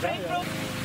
Vem pro...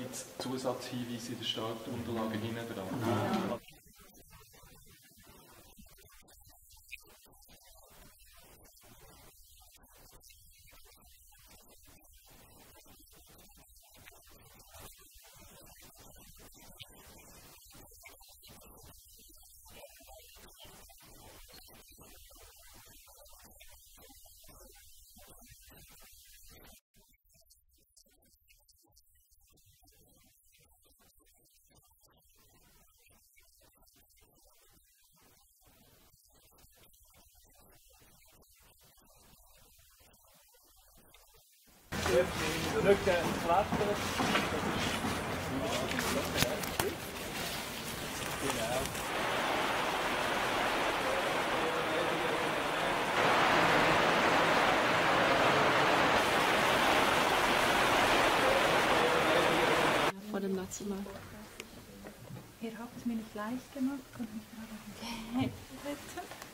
gibt es Zusatzhinweise in den Startunterlagen hinten dran. Rücken klettern. Genau. vor dem National. Ihr habt es mir nicht leicht gemacht und mich gerade